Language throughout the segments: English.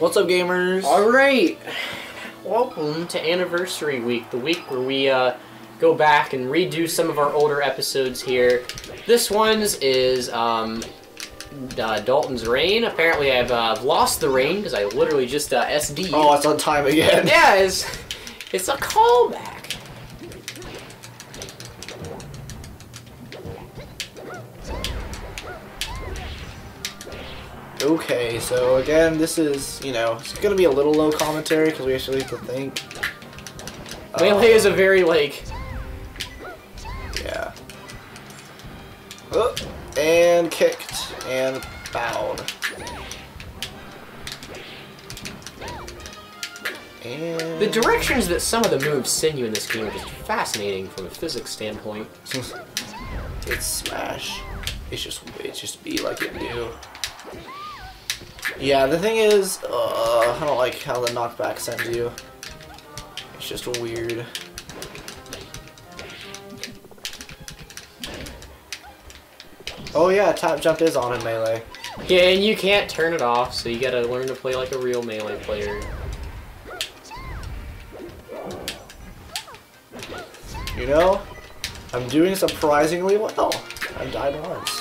What's up, gamers? All right, welcome to Anniversary Week, the week where we uh, go back and redo some of our older episodes here. This one's is um, uh, Dalton's Reign. Apparently, I've uh, lost the reign because I literally just uh, SD. Oh, it's on time again. yeah, it's it's a callback. Okay, so again, this is, you know, it's gonna be a little low commentary because we actually have to think. Melee is a very like Yeah. Oh, and kicked and bowed. And the directions that some of the moves send you in this game are just fascinating from a physics standpoint. it's smash. It's just it's just be like it do. Yeah, the thing is, uh, I don't like how the knockback sends you. It's just weird. Oh yeah, tap jump is on in melee. Yeah, and you can't turn it off, so you gotta learn to play like a real melee player. You know, I'm doing surprisingly well. I've died once.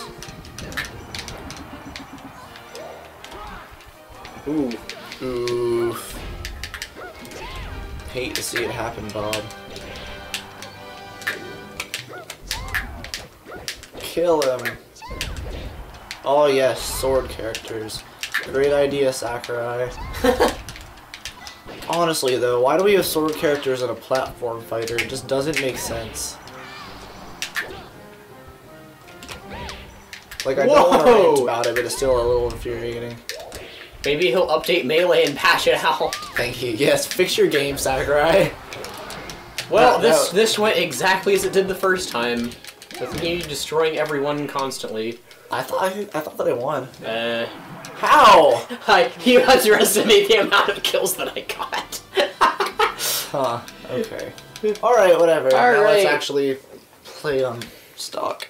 Ooh. Oof. Hate to see it happen, Bob. Kill him. Oh yes, sword characters. Great idea, Sakurai. Honestly though, why do we have sword characters in a platform fighter? It just doesn't make sense. Like I don't want to about it, but it's still a little infuriating. Maybe he'll update melee and patch it out. Thank you. Yes, fix your game, Sakurai. Well, No, this no. this went exactly as it did the first time, with me destroying everyone constantly. I thought I, I thought that I won. Uh, How? I, you underestimate the amount of kills that I got. Huh. Okay. All right. Whatever. All now let's actually play on stock.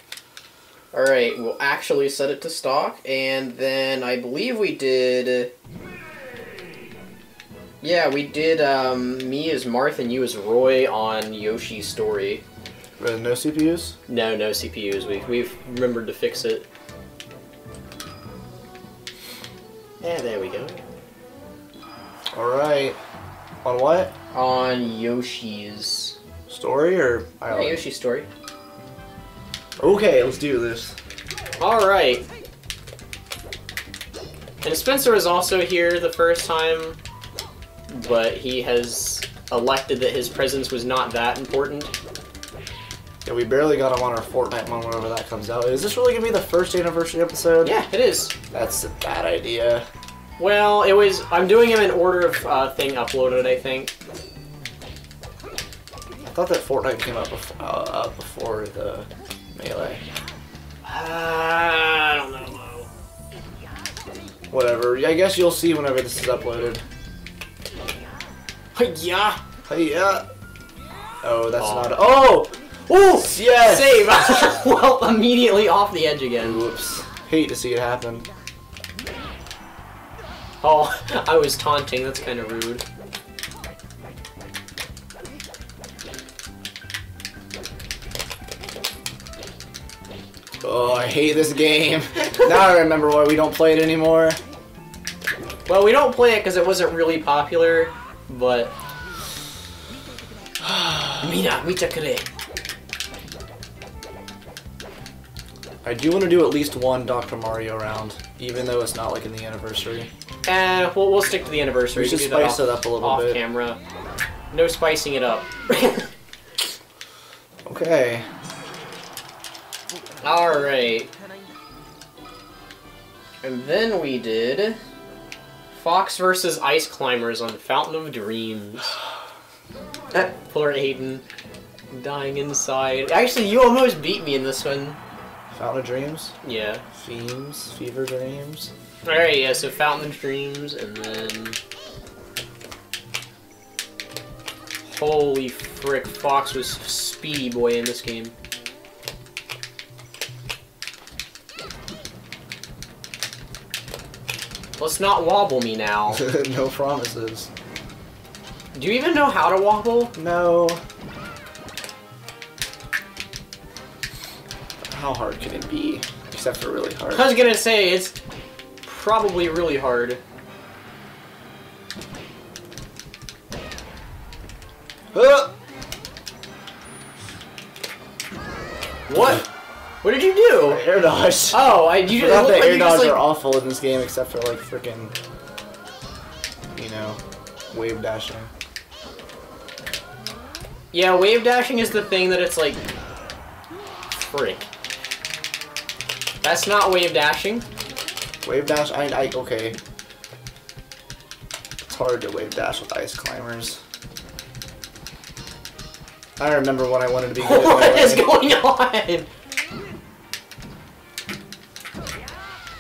All right, we'll actually set it to stock, and then I believe we did. Yeah, we did um, me as Marth and you as Roy on Yoshi's story. Uh, no CPUs. No, no CPUs. We we've remembered to fix it. Yeah, there we go. All right. On what? On Yoshi's. Story or Yeah. Yoshi's story. Okay, let's do this. All right. And Spencer was also here the first time, but he has elected that his presence was not that important. Yeah, we barely got him on our Fortnite one whenever that comes out. Is this really gonna be the first anniversary episode? Yeah, it is. That's a bad idea. Well, it was. I'm doing him in order of uh, thing uploaded. I think. I thought that Fortnite came out before, uh, uh, before the melee. I don't know. Whatever. I guess you'll see whenever this is uploaded. Yeah. Yeah. Oh, that's Aw. not. Oh. Ooh. Yes. Save. well, immediately off the edge again. Whoops. Hate to see it happen. Oh, I was taunting. That's kind of rude. Oh, I hate this game. now I remember why we don't play it anymore. Well, we don't play it because it wasn't really popular, but. Mira, michakure. I do want to do at least one Dr. Mario round, even though it's not like in the anniversary. Eh, we'll, we'll stick to the anniversary. We should can do that spice off, it up a little off bit. camera. No spicing it up. Okay. Alright. And then we did Fox versus Ice Climbers on Fountain of Dreams. Poor Aiden. Dying inside. Actually, you almost beat me in this one. Fountain of Dreams, Yeah. Themes, Fever Dreams. Alright, yeah, so Fountain of Dreams, and then... Holy frick, Fox was speedy boy in this game. Let's not wobble me now. no promises. Do you even know how to wobble? No. How hard can it be? Except for really hard. I was gonna say, it's probably really hard. Uh, What? What did you do? air dodge. Oh, I you I just forgot that like air dodge like are awful in this game except for like freaking, you know, wave dashing. Yeah, wave dashing is the thing that it's like frick. That's not wave dashing. Wave dash, I, I, okay. It's hard to wave dash with ice climbers. I remember when I wanted to be good what is going on?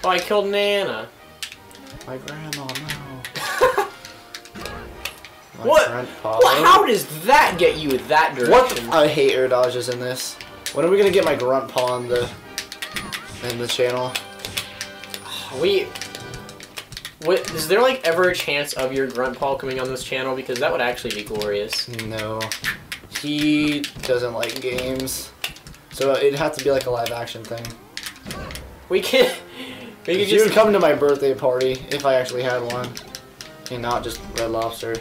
Oh, I killed Nana. My grandma, no. My What? Well, how does that get you that What? I hate air dodges in this. When are we gonna get my grunt paw in the in the channel? We. What, is there like ever a chance of your grunt paul coming on this channel? Because that would actually be glorious. No, he doesn't like games, so it'd have to be like a live action thing. We can. We could If you would come to my birthday party if I actually had one, and not just Red Lobster.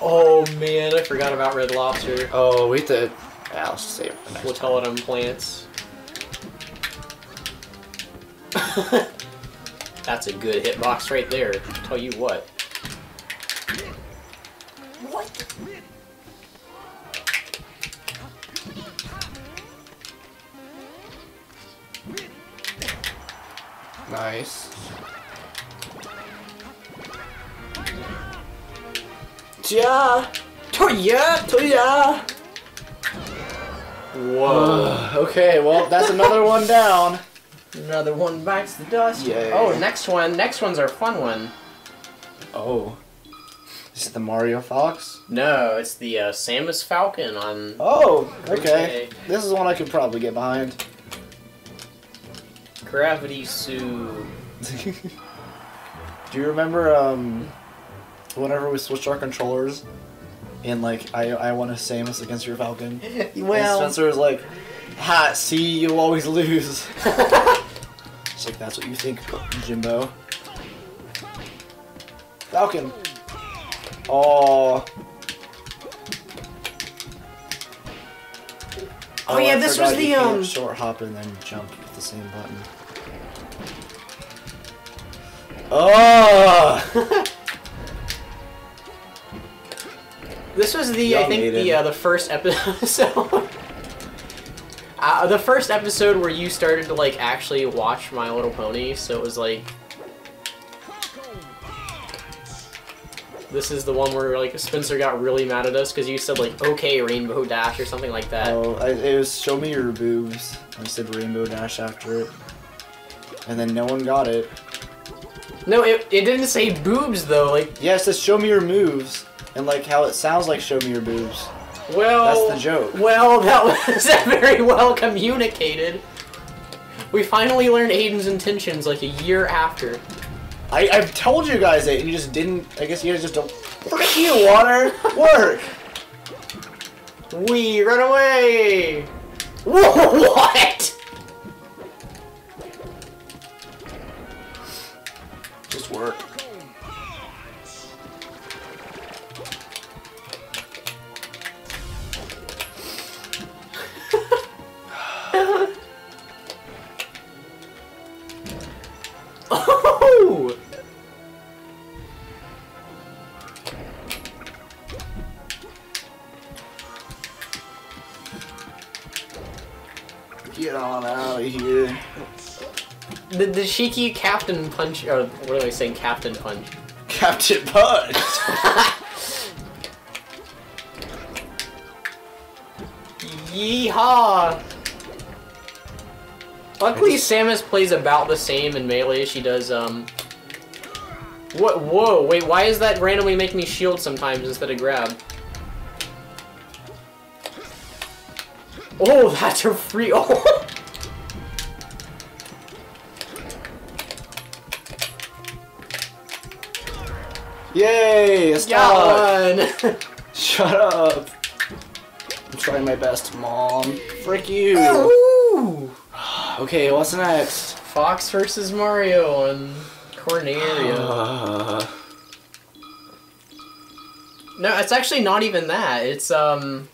Oh man, I forgot about Red Lobster. Oh, we have to. Yeah, I'll save it for next We'll tell it on plants. That's a good hitbox right there. Tell you. What? Nice. Yeah, Toya! Toya! Whoa. okay, well that's another one down. Another one bites the dust. Yay. Oh, next one. Next one's our fun one. Oh, is it the Mario Fox? No, it's the uh, Samus Falcon on. Oh, okay. Okay. This is one I could probably get behind. Gravity Suit. Do you remember um whenever we switched our controllers and like I I won a Samus against your Falcon? and Spencer was like, Ha, see you always lose. It's like that's what you think, Jimbo. Falcon. Oh. Oh, yeah, I this was the, um, short hop and then jump with the same button. Oh! This was the I think the uh, the first episode. uh, the first episode where you started to like actually watch My Little Pony. So it was like. This is the one where like Spencer got really mad at us because you said like okay Rainbow Dash or something like that. Oh, I, it was show me your boobs. I said Rainbow Dash after it, and then no one got it. No, it, it didn't say boobs though. Like Yeah, it says show me your moves, and like how it sounds like show me your boobs. well, That's the joke. Well, that was very well communicated. We finally learned Aiden's intentions like a year after. I I've told you guys and you just didn't. I guess you guys just don't. Frick you, water. Work. We run away. Whoa, what? Just work. Cheeky Captain Punch, or what am I saying, Captain Punch? Captain Punch. Yeehaw! Luckily, Samus plays about the same in Melee as she does, um... What? Whoa, wait, why is that randomly make me shield sometimes instead of grab? Oh, that's a free... Oh! Yay! A star! Got one! Shut up. I'm trying my best, Mom. Frick you. Ooh. Okay, what's next? Fox versus Mario and Corneria. Uh, No, it's actually not even that. It's um.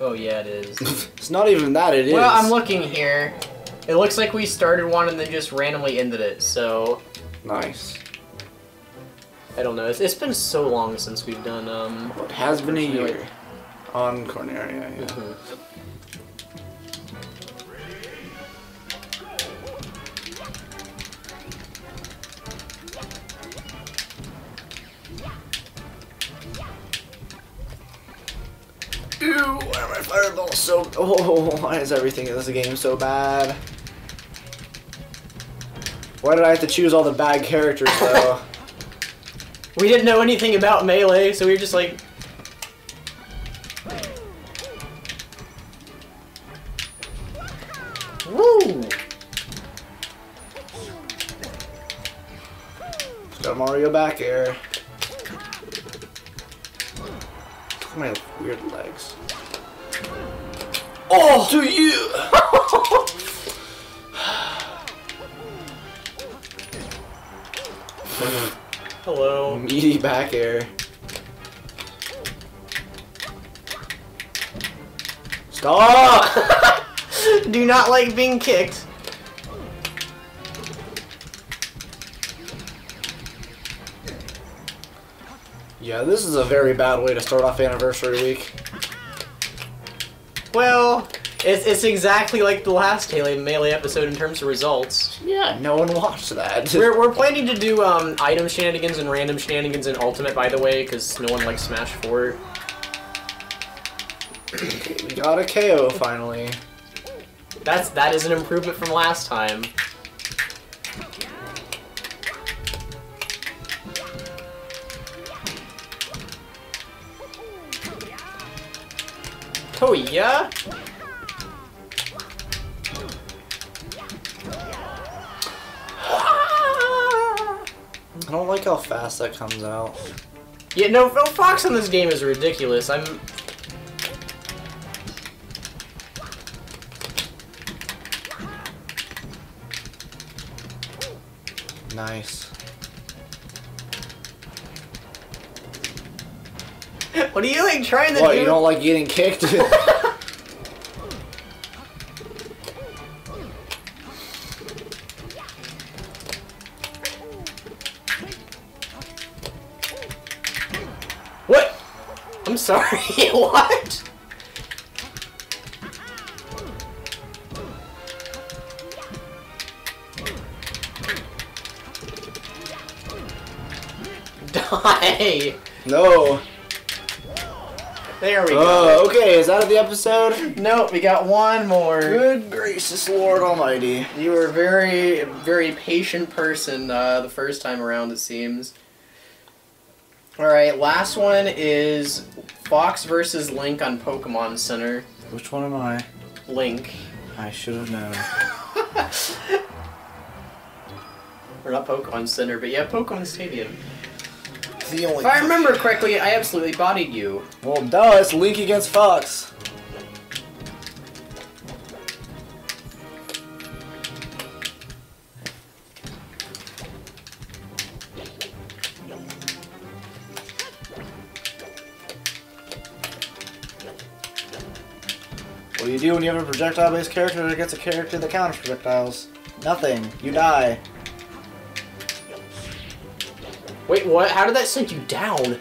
Oh yeah, it is. it's not even that, it is. well, I'm looking here. It looks like we started one and then just randomly ended it. So Nice. I don't know. It's, it's been so long since we've done um. It has been a Really? year. On Corneria, yeah. mhm. Ew, why are my fireballs so... Oh, why is everything in this game so bad? Why did I have to choose all the bad characters, though? We didn't know anything about melee, so we were just like. Woo! Got Mario back air. Look at my weird legs. Oh, to you! Hello. Meaty back air. Stop! Do not like being kicked. yeah, this is a very bad way to start off anniversary week. Well, it's, it's exactly like the last Melee, Melee episode in terms of results. Yeah, no one watched that. We're, we're planning to do um, item shenanigans and random shenanigans in Ultimate, by the way, because no one likes Smash 4. we got a KO finally. That's that is an improvement from last time. Oh I don't like how fast that comes out. Yeah, no, no Fox in this game is ridiculous. I'm. Nice. What are you like trying to What, do? you don't like getting kicked? what? Die. no. There we Oh, go. okay, is that the episode? Nope, we got one more. Good gracious Lord Almighty. You were a very, very patient person uh, the first time around, it seems. Alright, last one is Fox versus Link on Pokemon Center. Which one am I? Link. I should have known. Or not Pokemon Center, but yeah, Pokemon Stadium. The only If I remember correctly, I absolutely bodied you. Well, duh, it's Link against Fox. Do you when you have a projectile-based character that gets a character that counters projectiles? Nothing. You die. Wait, what? How did that send you down?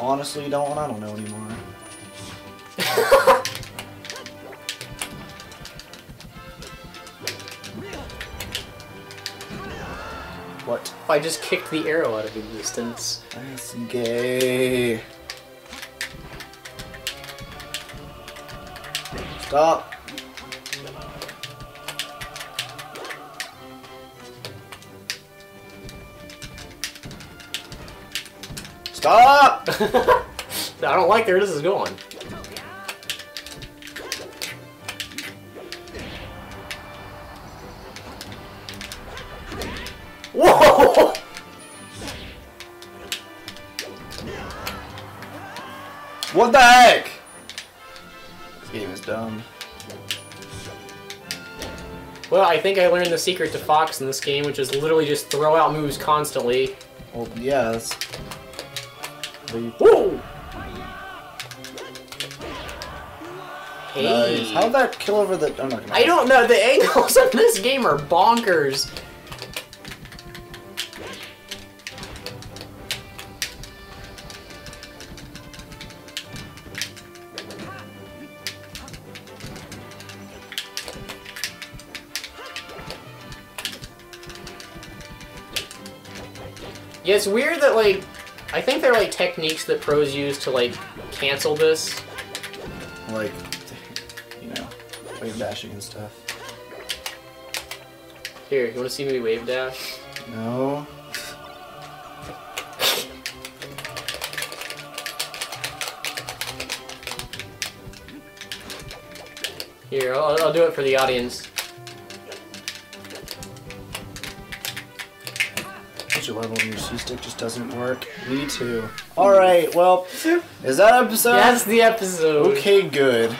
Honestly, don't. I don't know anymore. What? I just kicked the arrow out of existence. That's gay. Stop. Stop! I don't like where this is going. Whoa! What the heck? Well, I think I learned the secret to Fox in this game, which is literally just throw out moves constantly. Well, yeah, that's. Whoa! Hey. Nice. How'd that kill over the? Oh, I'm not gonna. I don't know. The angles of this game are bonkers. Yeah, it's weird that like I think they're like techniques that pros use to like cancel this. Like, you know, wave dashing and stuff. Here, you want to see me wave dash? No. Here, I'll, I'll do it for the audience. Such level when your C-stick just doesn't work. Me too. Alright, well, is that episode? That's the episode. Okay, good.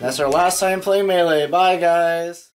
That's our last time playing Melee. Bye, guys.